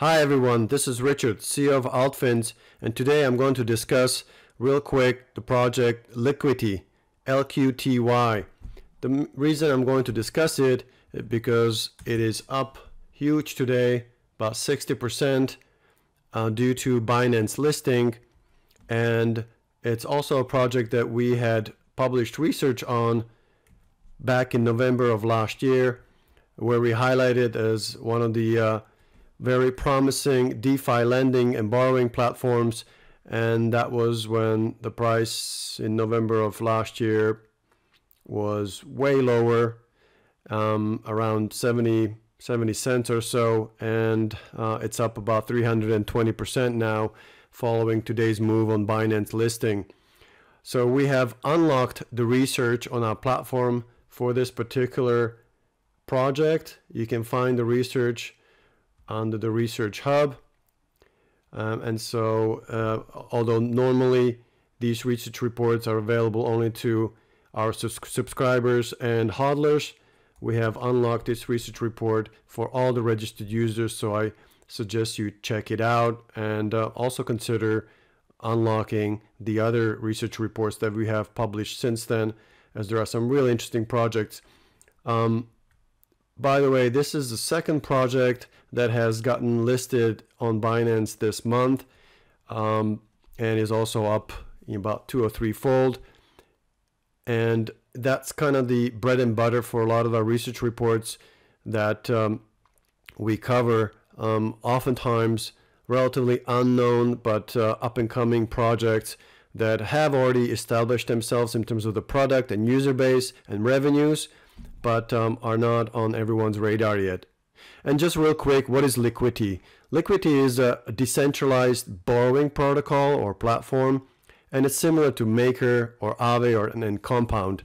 Hi everyone, this is Richard, CEO of Altfins, and today I'm going to discuss real quick the project Liquity, LQTY. The reason I'm going to discuss it is because it is up huge today, about 60% uh, due to Binance listing, and it's also a project that we had published research on back in November of last year, where we highlighted as one of the uh, very promising DeFi lending and borrowing platforms. And that was when the price in November of last year was way lower, um, around 70, 70 cents or so. And uh, it's up about 320% now following today's move on Binance listing. So we have unlocked the research on our platform for this particular project. You can find the research under the Research Hub. Um, and so, uh, although normally these research reports are available only to our subscribers and hodlers, we have unlocked this research report for all the registered users. So I suggest you check it out and uh, also consider unlocking the other research reports that we have published since then, as there are some really interesting projects. Um, by the way, this is the second project that has gotten listed on Binance this month um, and is also up about two or three fold. And that's kind of the bread and butter for a lot of our research reports that um, we cover. Um, oftentimes, relatively unknown but uh, up and coming projects that have already established themselves in terms of the product and user base and revenues, but um, are not on everyone's radar yet. And just real quick, what is Liquity? Liquity is a decentralized borrowing protocol or platform, and it's similar to Maker or Aave or and Compound.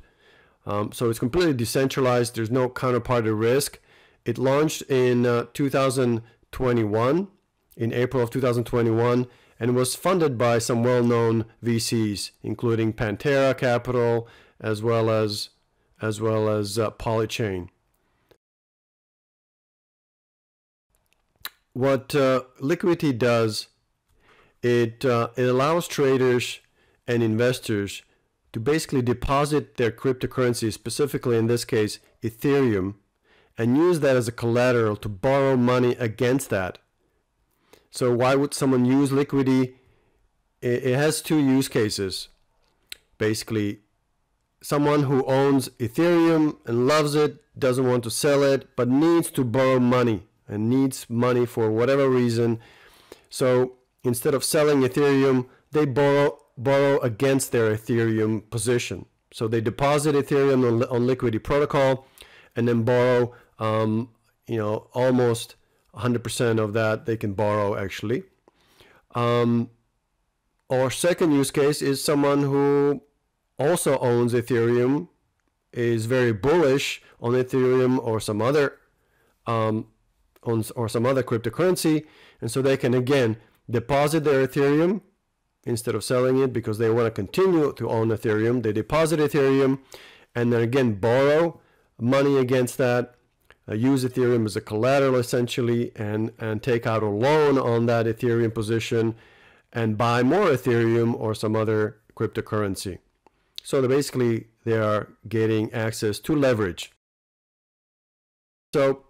Um, so it's completely decentralized. There's no counterparty risk. It launched in uh, 2021, in April of 2021, and was funded by some well-known VCs, including Pantera Capital, as well as as well as uh, Polychain. what uh, Liquity does, it, uh, it allows traders and investors to basically deposit their cryptocurrency, specifically in this case, Ethereum, and use that as a collateral to borrow money against that. So why would someone use Liquity? It, it has two use cases. Basically, someone who owns Ethereum and loves it, doesn't want to sell it, but needs to borrow money and needs money for whatever reason. So instead of selling Ethereum, they borrow borrow against their Ethereum position. So they deposit Ethereum on, on Liquity protocol and then borrow, um, you know, almost 100% of that they can borrow actually. Um, our second use case is someone who also owns Ethereum, is very bullish on Ethereum or some other um, on or some other cryptocurrency, and so they can again deposit their Ethereum instead of selling it because they want to continue to own Ethereum. They deposit Ethereum and then again borrow money against that, uh, use Ethereum as a collateral essentially, and, and take out a loan on that Ethereum position and buy more Ethereum or some other cryptocurrency. So basically, they are getting access to leverage. So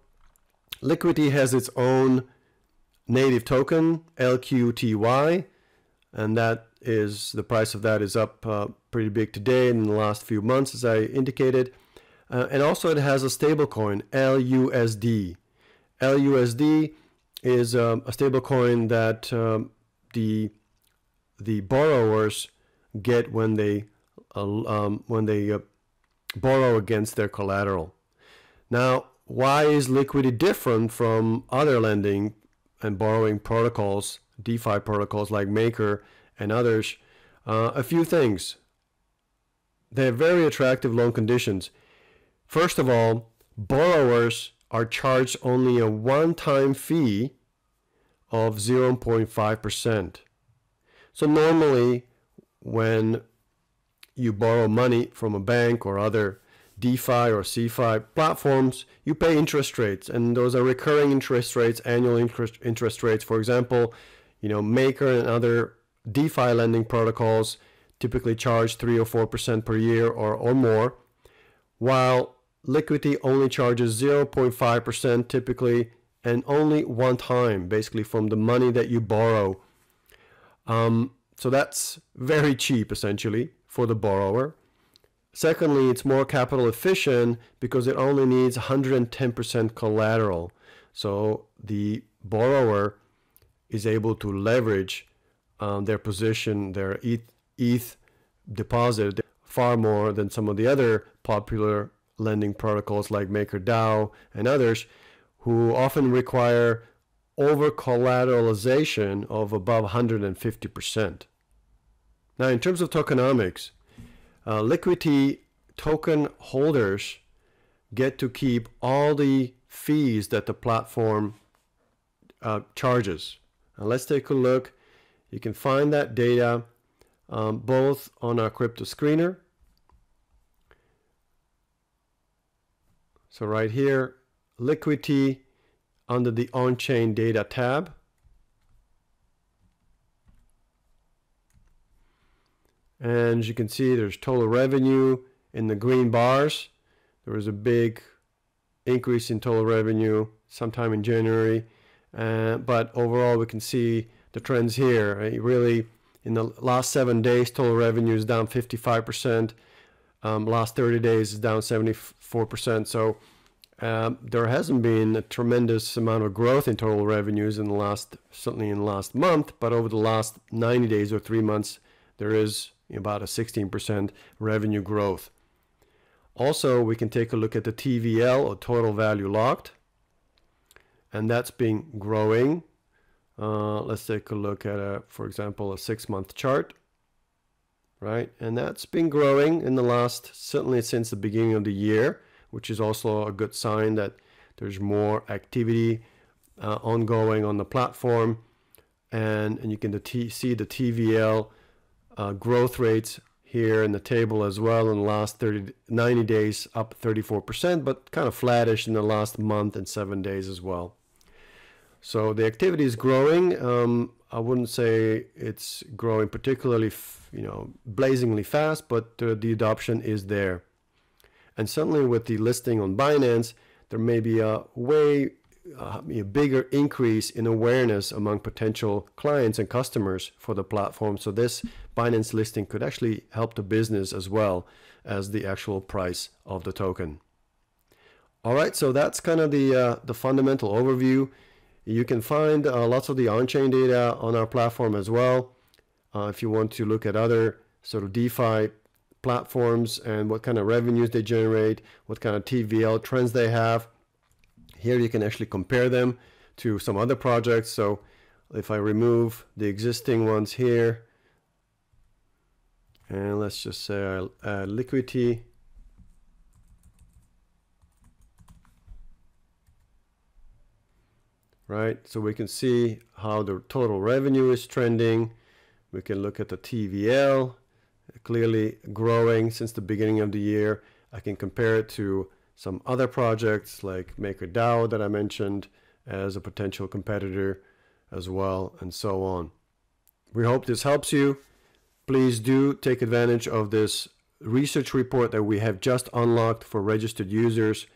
Liquity has its own native token, LQTY, and that is the price of that is up uh, pretty big today in the last few months, as I indicated. Uh, and also it has a stablecoin, LUSD. LUSD is um, a stablecoin that um, the the borrowers get when they um, when they uh, borrow against their collateral. Now, why is Liquity different from other lending and borrowing protocols, DeFi protocols like Maker and others? Uh, a few things. They have very attractive loan conditions. First of all, borrowers are charged only a one-time fee of 0.5%. So normally when you borrow money from a bank or other DeFi or CeFi platforms, you pay interest rates, and those are recurring interest rates, annual interest rates. For example, you know Maker and other DeFi lending protocols typically charge three or four percent per year or or more, while Liquity only charges 0.5 percent typically, and only one time, basically from the money that you borrow. Um, so that's very cheap essentially for the borrower. Secondly, it's more capital efficient because it only needs 110% collateral. So the borrower is able to leverage um, their position, their ETH, ETH deposit far more than some of the other popular lending protocols like MakerDAO and others who often require over collateralization of above 150%. Now, in terms of tokenomics, uh, Liquity token holders get to keep all the fees that the platform uh, charges. Let's take a look. You can find that data um, both on our crypto screener. So right here, Liquity under the on-chain data tab. And as you can see, there's total revenue in the green bars. There was a big increase in total revenue sometime in January. Uh, but overall, we can see the trends here. Right? Really, in the last seven days, total revenue is down 55%. Um, last 30 days is down 74%. So um, there hasn't been a tremendous amount of growth in total revenues in the last, certainly in the last month, but over the last 90 days or three months, there is about a 16% revenue growth. Also, we can take a look at the TVL or total value locked, and that's been growing. Uh, let's take a look at, a, for example, a six month chart, right? And that's been growing in the last, certainly since the beginning of the year, which is also a good sign that there's more activity uh, ongoing on the platform. And, and you can see the TVL uh, growth rates here in the table as well in the last 30 90 days up 34% but kind of flattish in the last month and seven days as well. So the activity is growing. Um, I wouldn't say it's growing particularly you know blazingly fast but uh, the adoption is there. And certainly with the listing on Binance there may be a way uh, a bigger increase in awareness among potential clients and customers for the platform. So this Binance listing could actually help the business as well as the actual price of the token. All right, so that's kind of the uh, the fundamental overview. You can find uh, lots of the on-chain data on our platform as well. Uh, if you want to look at other sort of DeFi platforms and what kind of revenues they generate, what kind of TVL trends they have, here you can actually compare them to some other projects. So if I remove the existing ones here, and let's just say I add Liquity, right? So we can see how the total revenue is trending. We can look at the TVL, clearly growing since the beginning of the year. I can compare it to some other projects like MakerDAO that I mentioned as a potential competitor as well, and so on. We hope this helps you. Please do take advantage of this research report that we have just unlocked for registered users.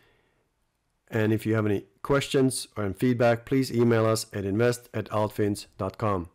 And if you have any questions or feedback, please email us at invest at altfins.com.